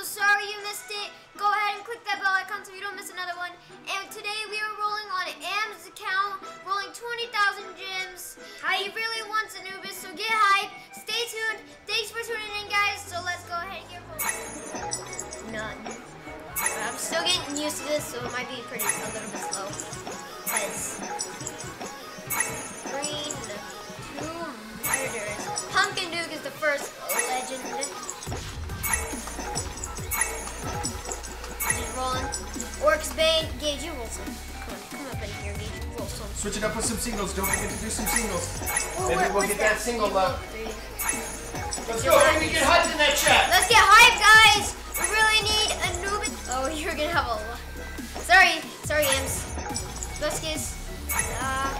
so sorry you missed it. Go ahead and click that bell icon so you don't miss another one. And today we are rolling on Am's account, rolling 20,000 gems. He really wants Anubis, so get hype. Stay tuned. Thanks for tuning in, guys. So let's go ahead and get rolling. None. I'm still getting used to this, so it might be pretty a little bit slow. Orcs Bane, Gage, you roll some. Come on, come up in here, Gage. Switch it up with some singles. Don't forget to do some singles. Oh, Maybe what- we'll get that single You love. Let's go. Maybe get hyped in that chat. Let's get hype, guys. We really need Anubis. Oh, you're gonna have a lot. Sorry, sorry, Ems. Let's get. Uh,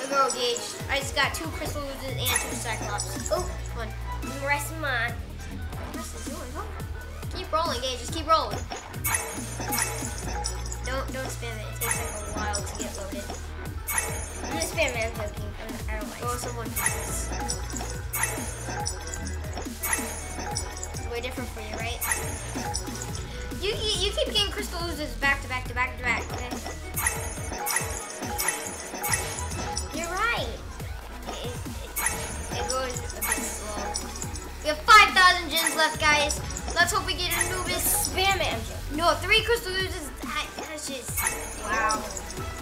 there go, Gage. I just got two crystal oozes and two cyclops. Oh, come on. The rest of mine. What's this doing? Oh. Keep rolling, Gage. Just keep rolling. Don't don't spam it. It takes like a while to get loaded. I'm gonna spam it. I'm joking. I'm, I don't like Go with someone this. Way different for you, right? You, you you keep getting crystal oozes back to back to back to back. Okay. You're right. It, it, it goes a bit slow. We have 5,000 gems left, guys. Let's hope we get Anubis. Spam it. No, three crystal oozes. That, that's just wow.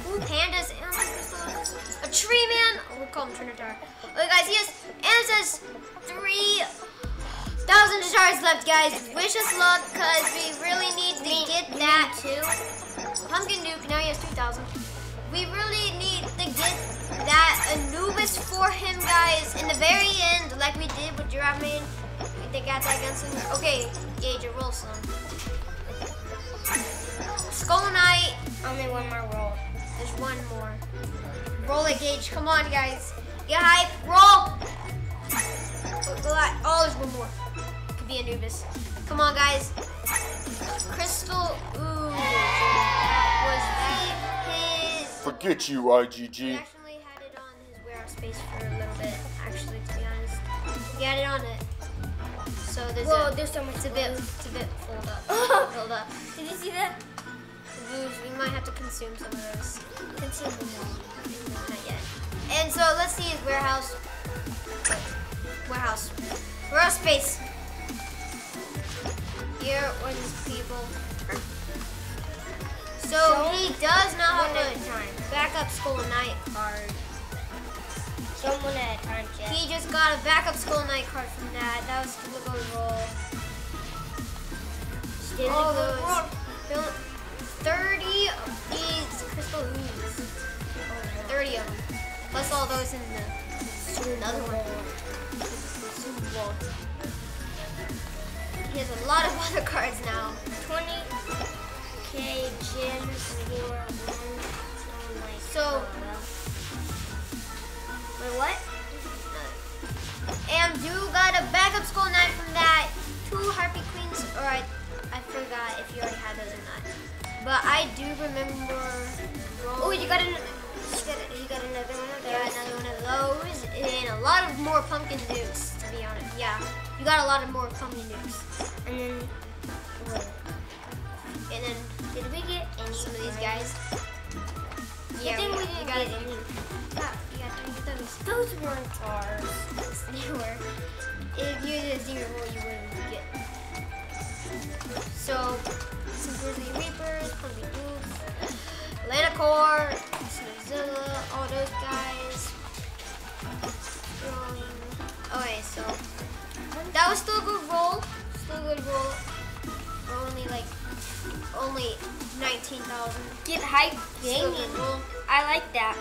Ooh, pandas and crystal oozes. A tree man. Oh, we'll call him Trinitar. Okay, guys, he has and says three thousand stars left, guys. Wish us luck, cause we really need to get that too. Pumpkin Duke now he has two thousand. We really need to get that Anubis for him, guys. In the very end, like we did with Giraffe Man. They got that gunslinger. Okay, Gage, roll some. Skull Knight. Only one more roll. There's one more. Roll it, Gage. Come on, guys. Get hype. Roll. Oh, there's one more. Could be Anubis. Come on, guys. Crystal. Ooh. That was his. Forget you, He IGG. actually had it on his warehouse space for a little bit. Actually, to be honest, he had it on it. So there's Whoa, a. there's so much It's a to bit. It's a bit filled up. Filled up. Did you see that? We might have to consume some of those. Consume them all. Not yet. And so let's see his warehouse. Warehouse. Warehouse space. Here are his people. So Show he does not have a time. backup Skull Knight card. Someone at a time, Jeff. He just got a backup Skull Knight card from that. That was a good roll. Still good those. roll. 30 of these crystal ooze. 30 of them. Plus all those in the another one. He has a lot of other cards now. 20k what? And do got a backup skull knight from that. Two harpy queens. Or I, I forgot if you already had those or not. But I do remember. Oh, you got. You got, another one of Yeah, those. another one of those, and a lot of more pumpkin dukes, to be honest. Yeah, you got a lot of more pumpkin dukes. And then. Those. Weren't cars. They were. If you did a zero roll, you wouldn't get. So, some Grizzly Reapers, Dukes, Lanacore, Snowzilla, all those guys. Rolling. Okay, so that was still a good roll. Still a good roll. Only like, only 19,000. Get hype Still gaming. I like that.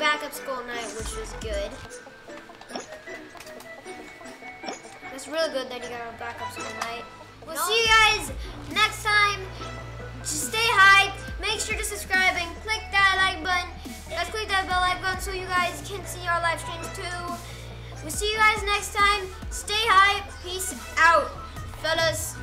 Backup skull knight, which was good. That's really good that you got a backup skull knight. We'll see you guys next time. Just stay hype. Make sure to subscribe and click that like button. Let's click that bell icon so you guys can see our live streams too. We'll see you guys next time. Stay hype. Peace out, fellas.